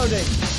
Reloading.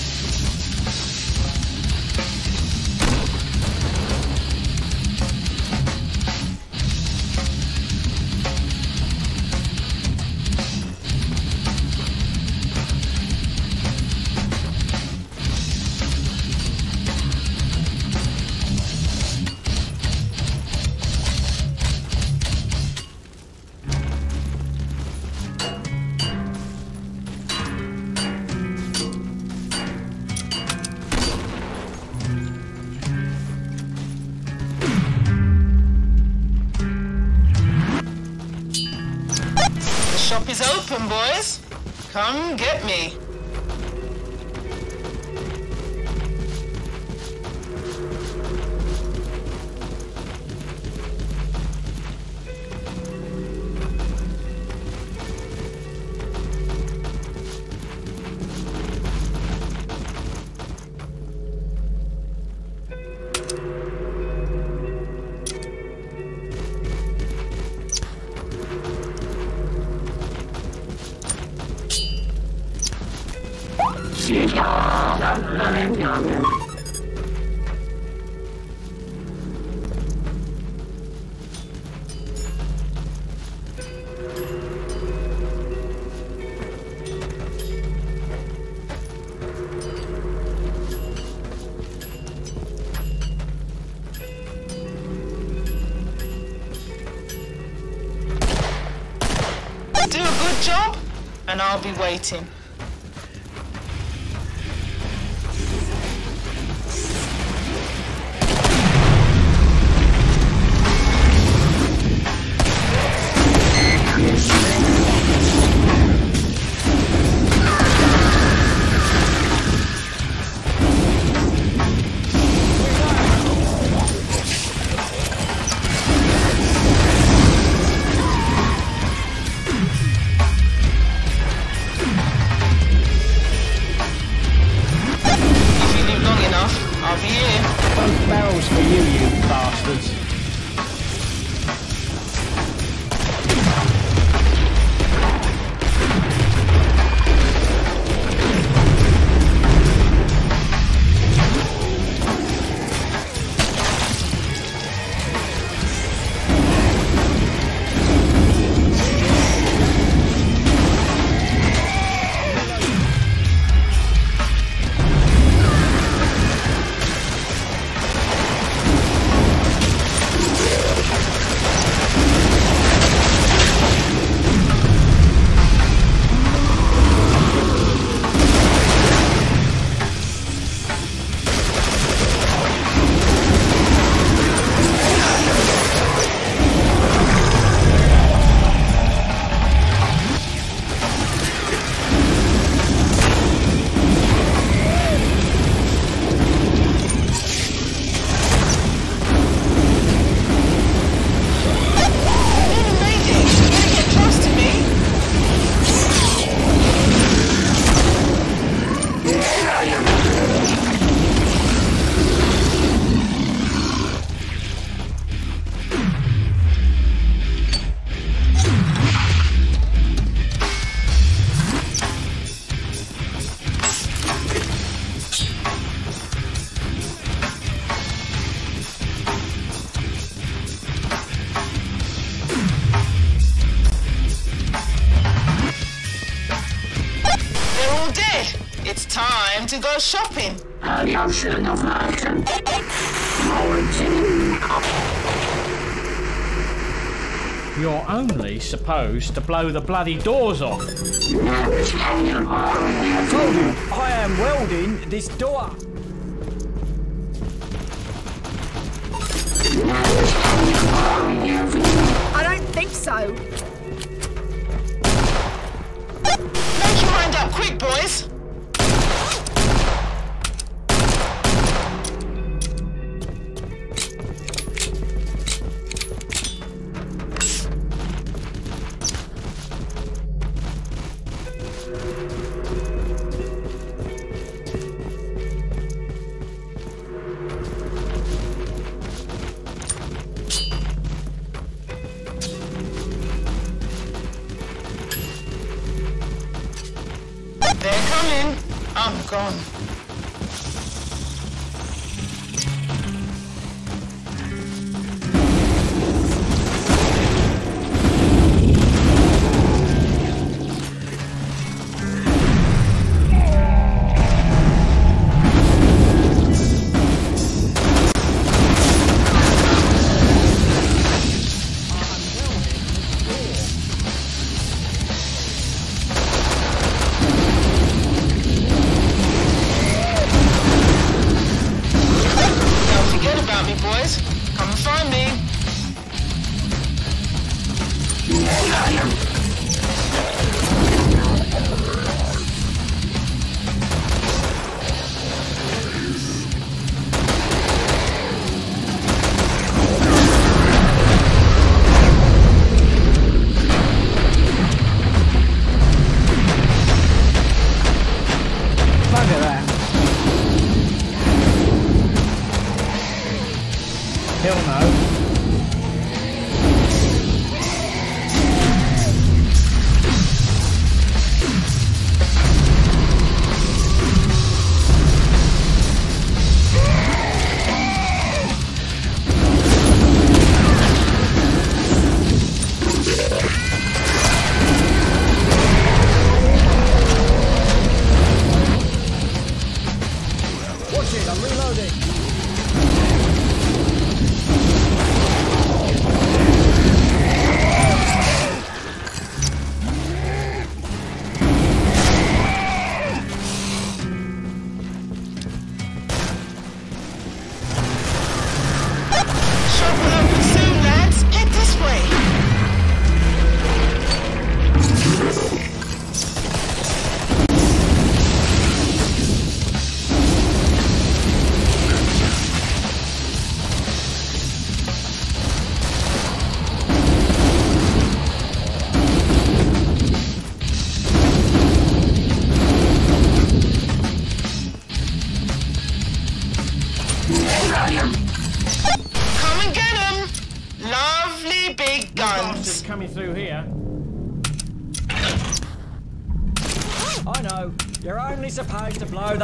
Do a good job, and I'll be waiting. To go shopping. You're only supposed to blow the bloody doors off. Told you, I am welding this door. I don't think so. Make your mind up quick, boys. They're coming. I'm gone.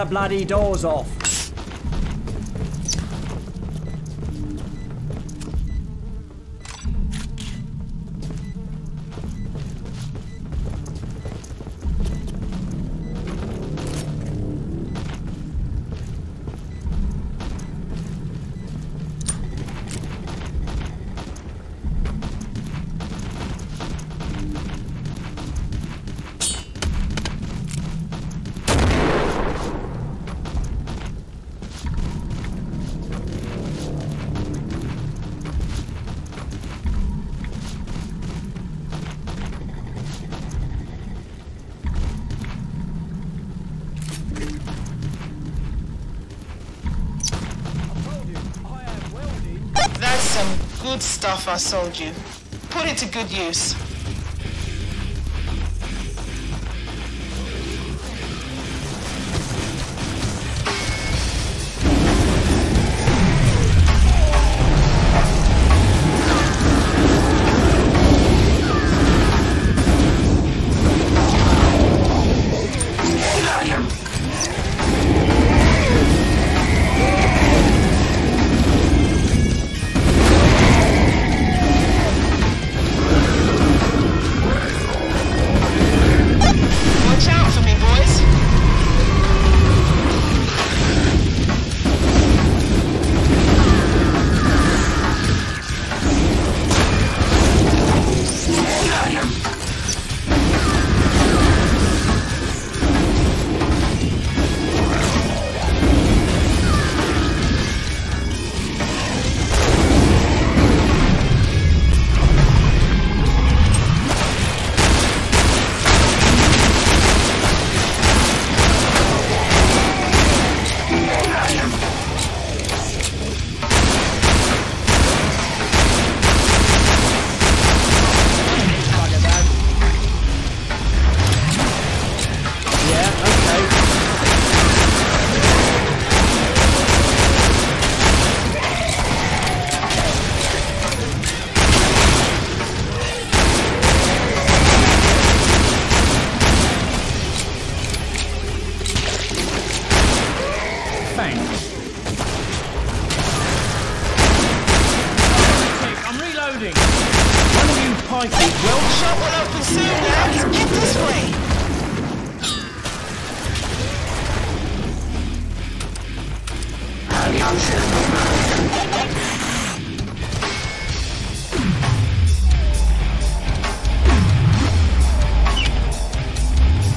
bloody doors off. I sold you. Put it to good use. shooting! One of you pikers will... Shot will open soon, lads! get this way!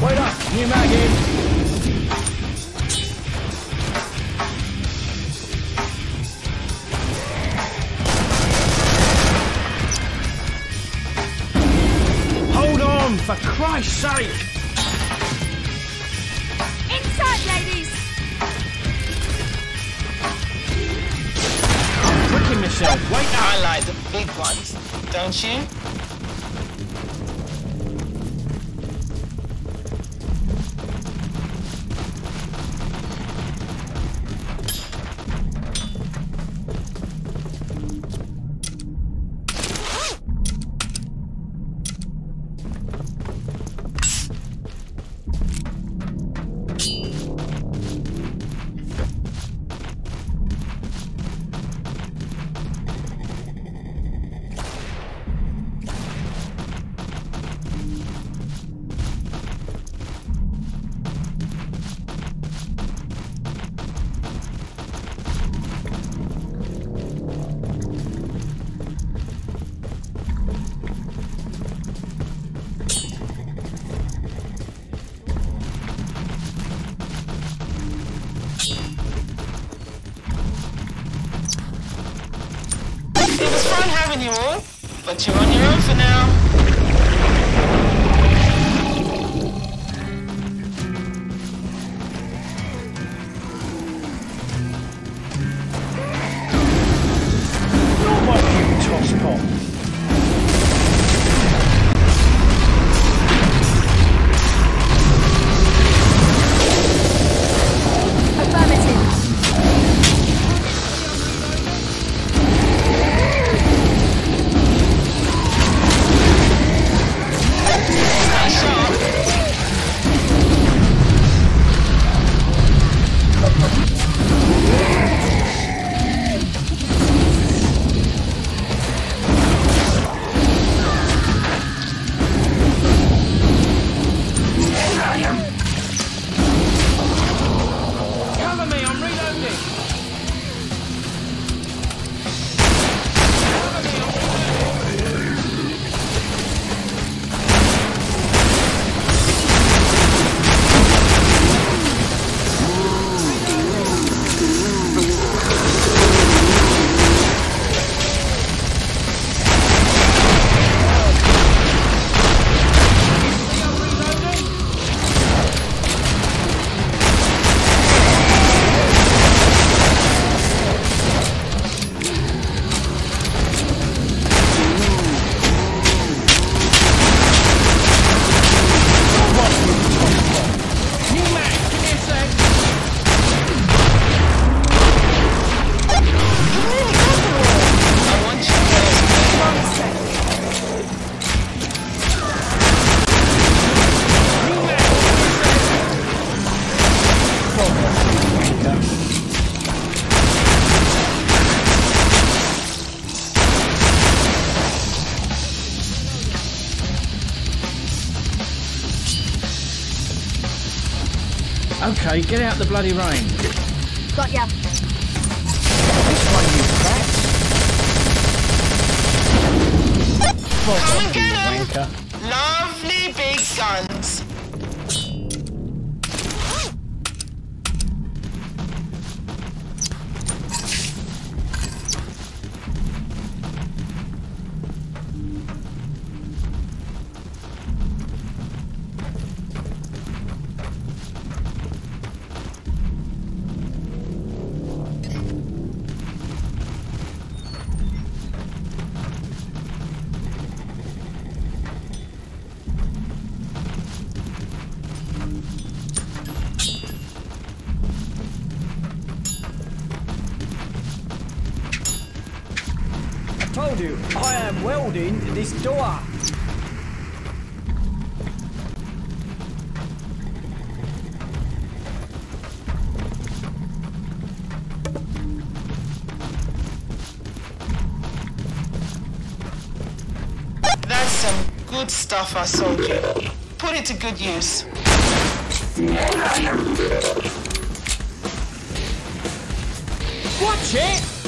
Wait up! New Maggie. but you're on your own for now. the bloody rain. Got ya. This one, you fat. Come on, Lovely big guns. off our soldier. Put it to good use. Watch it!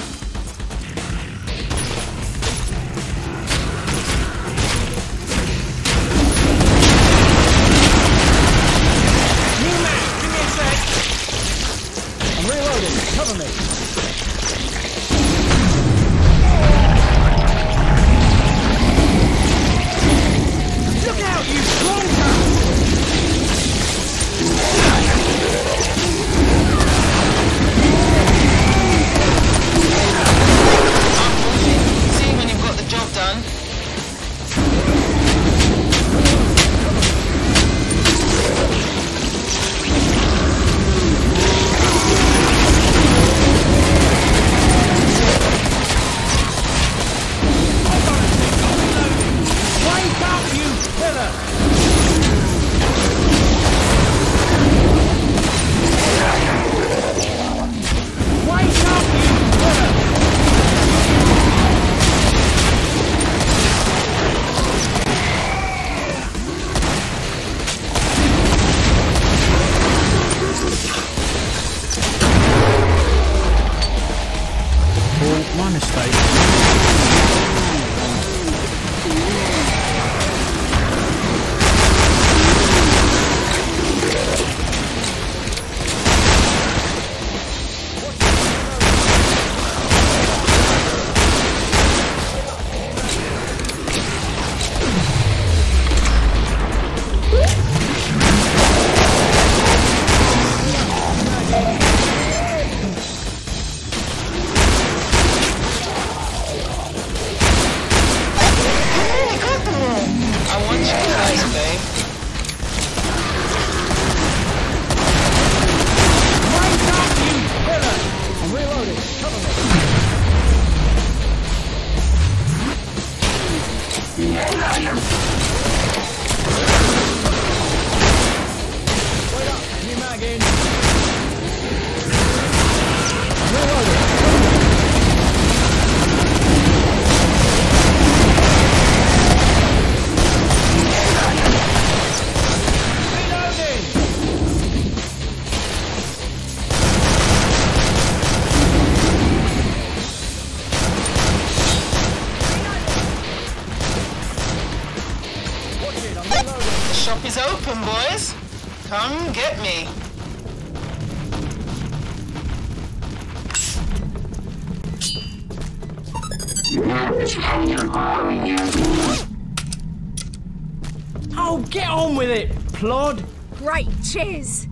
Shop is open, boys. Come get me. Oh, get on with it, plod. Right, cheers.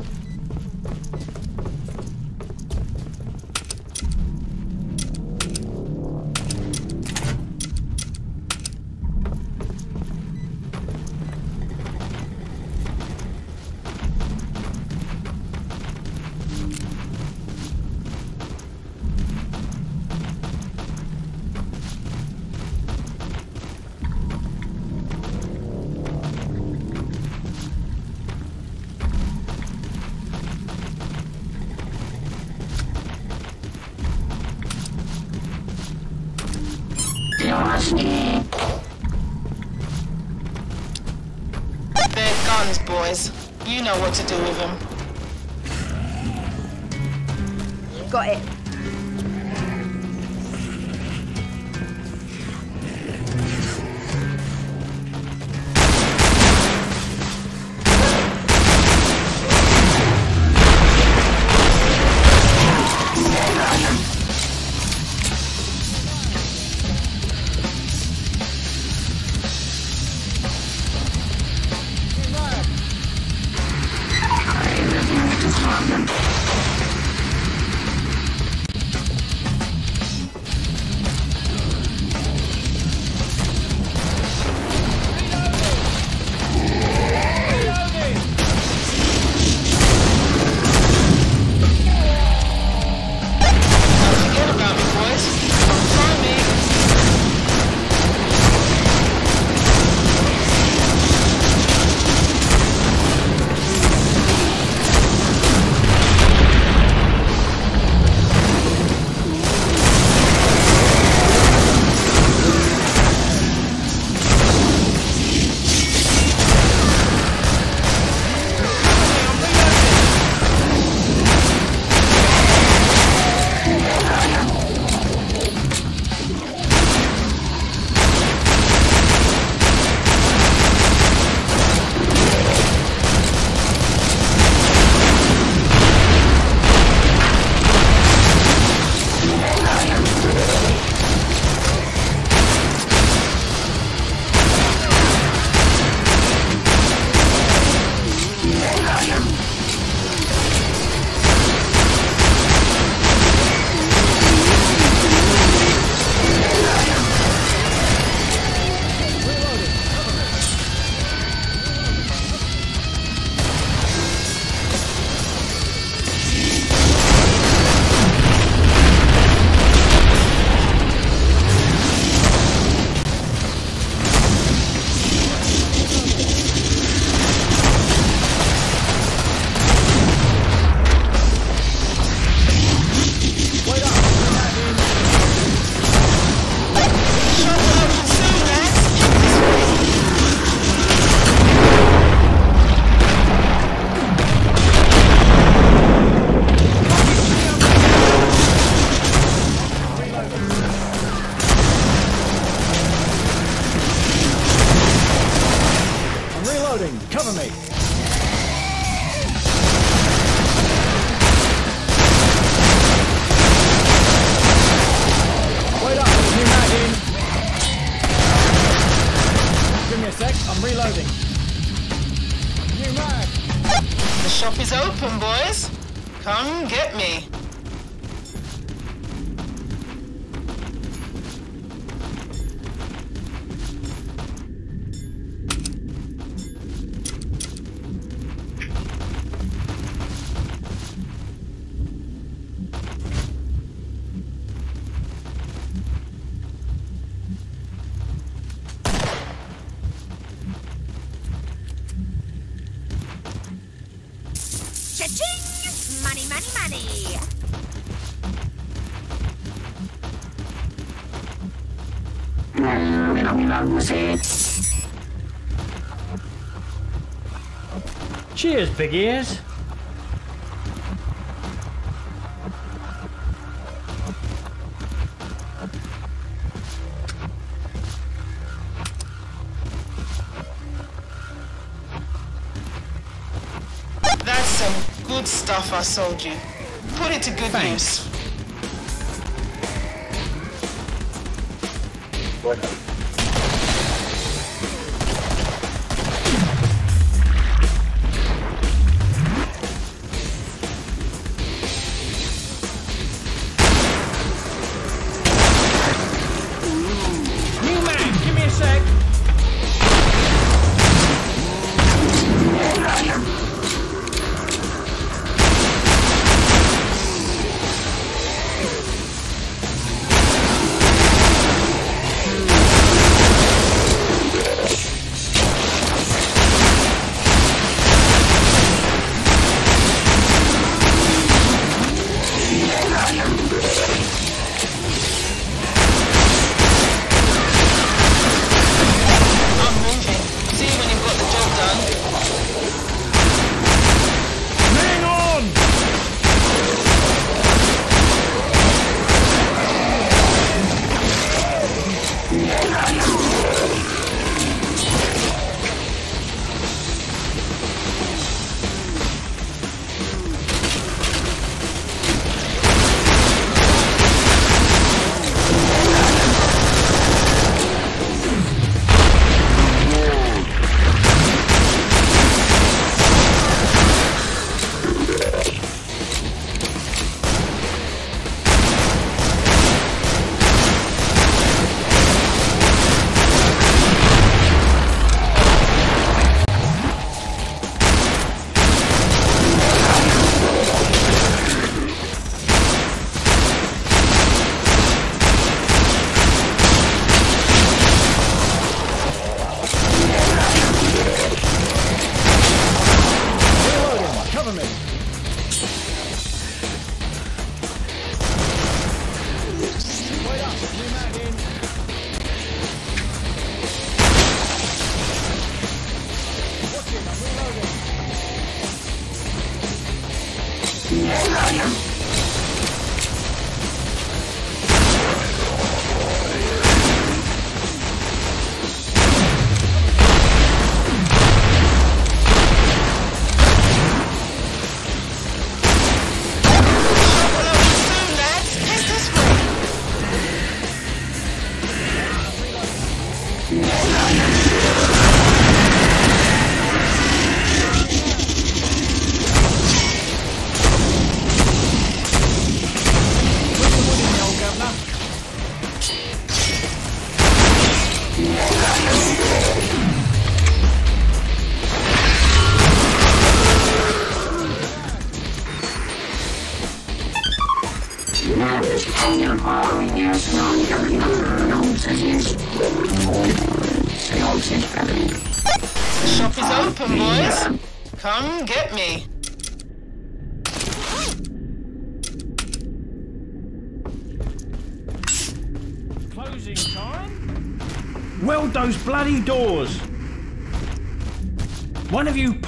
Come get me. Cheers, big ears. That's some good stuff I sold you. Put it to good Thanks. use. New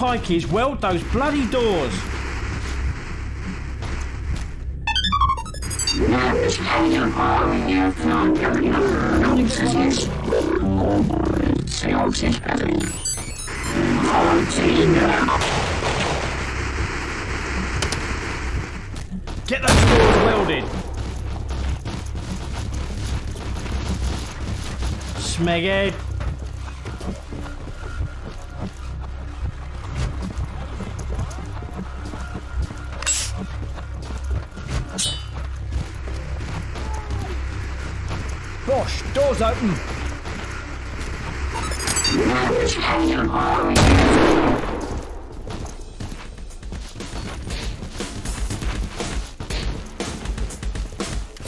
Of weld those bloody doors! Get those doors welded! Smeghead! Bosh, doors open.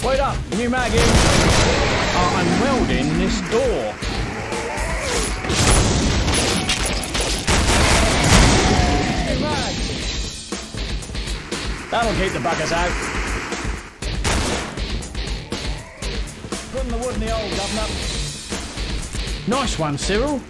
Wait up, new mag in. Uh, I'm welding this door. That'll keep the buggers out. The Governor. Nice one, Cyril.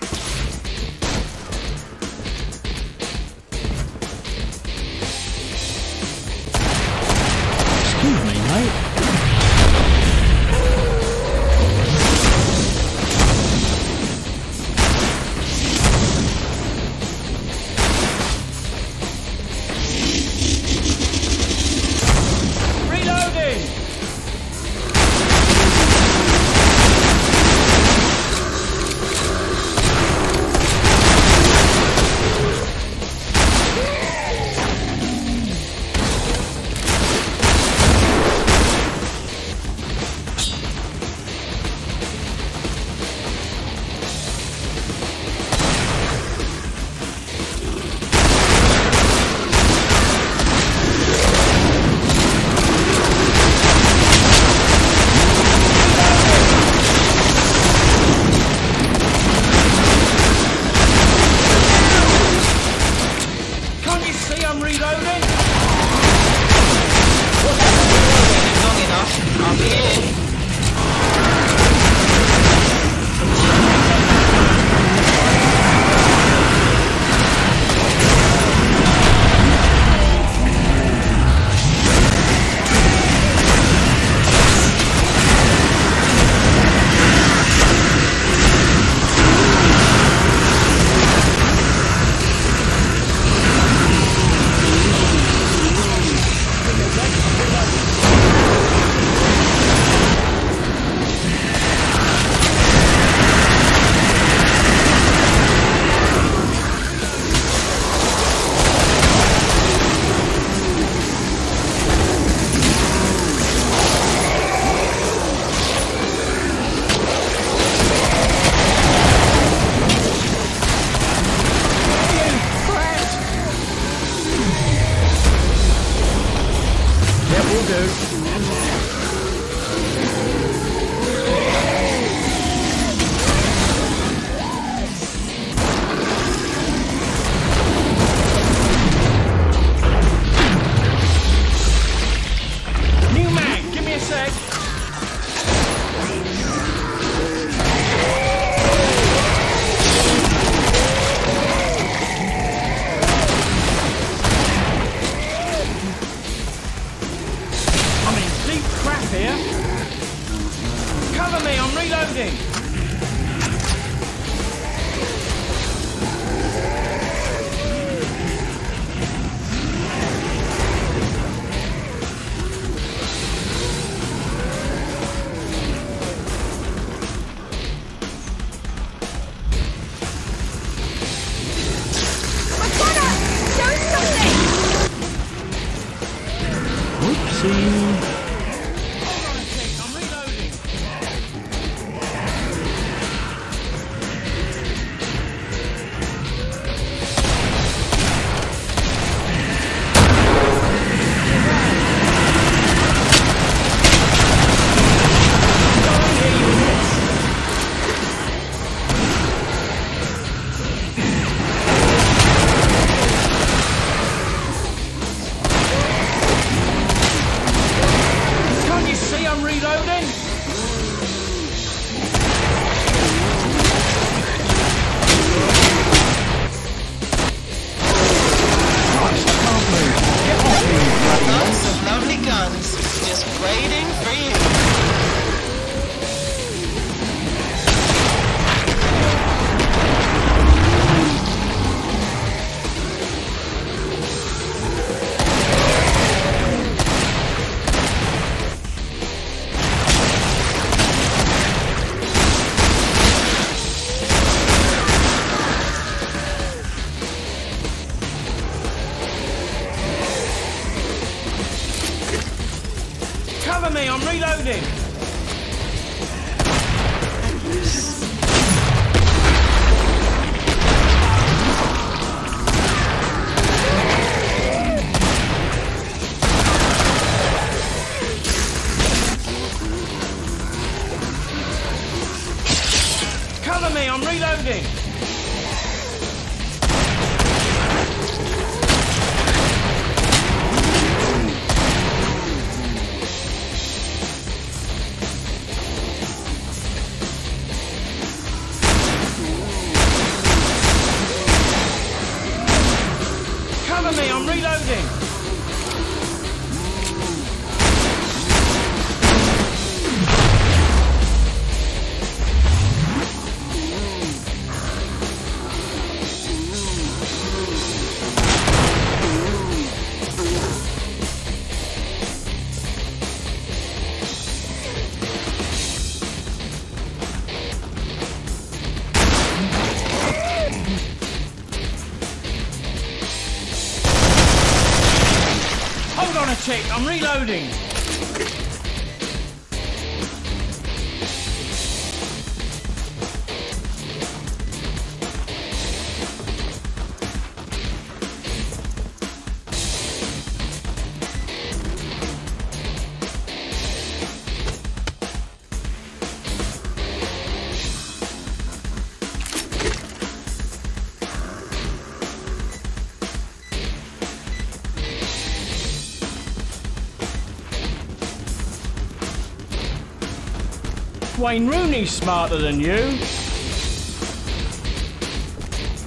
Wayne Rooney's smarter than you.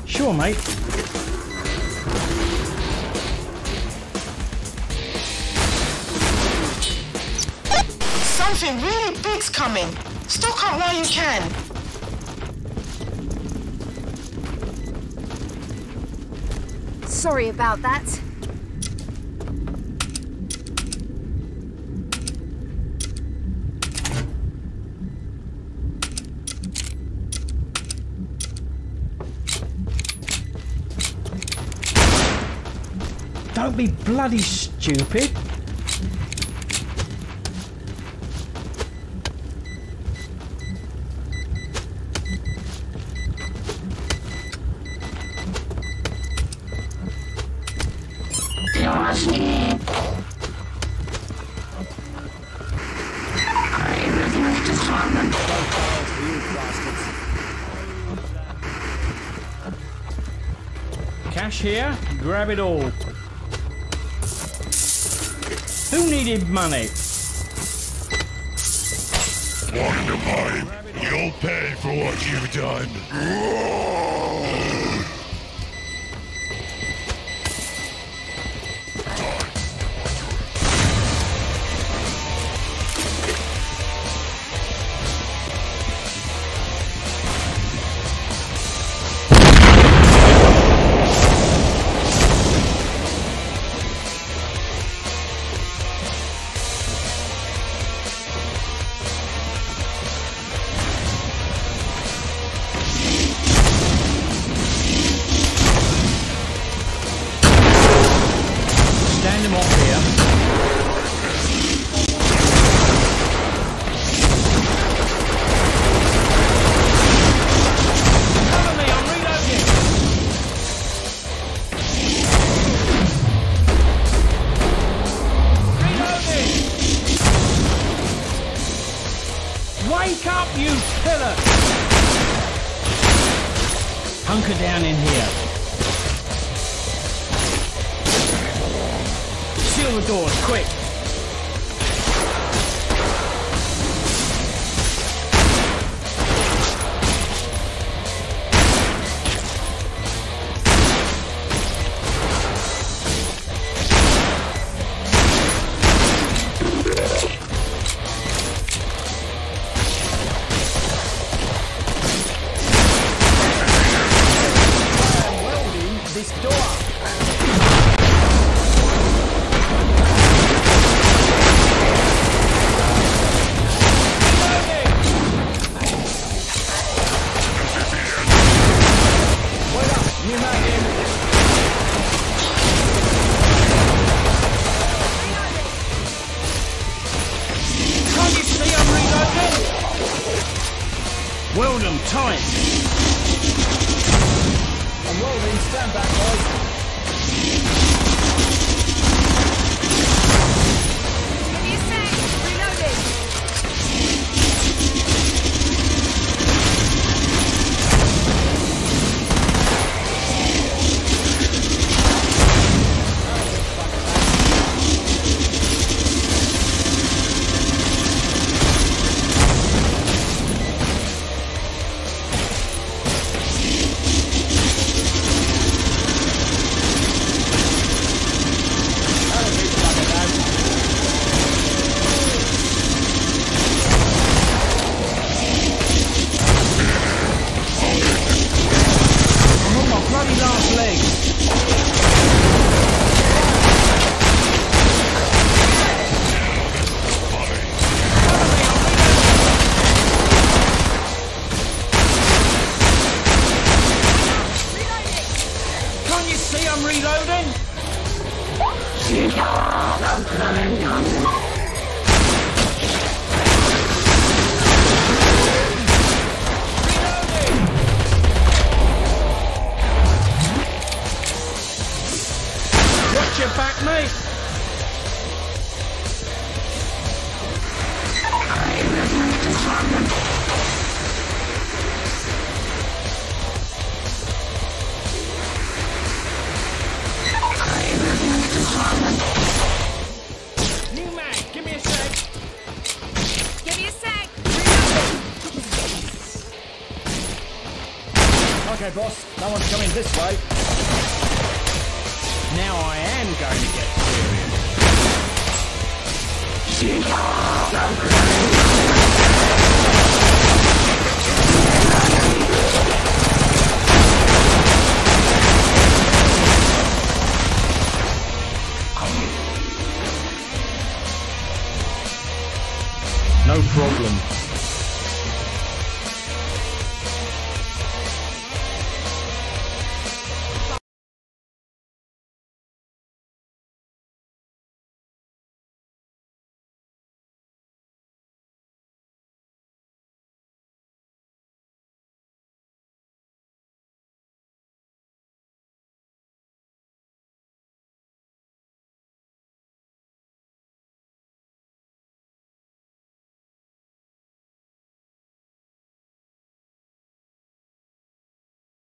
Sure, mate. Something really big's coming. Stock up while you can. Sorry about that. Be bloody stupid. Cash here, grab it all. Who needed money? Want to? You'll pay for what you've done. Wake up, you pillar! Hunker down in here. Seal the doors, quick!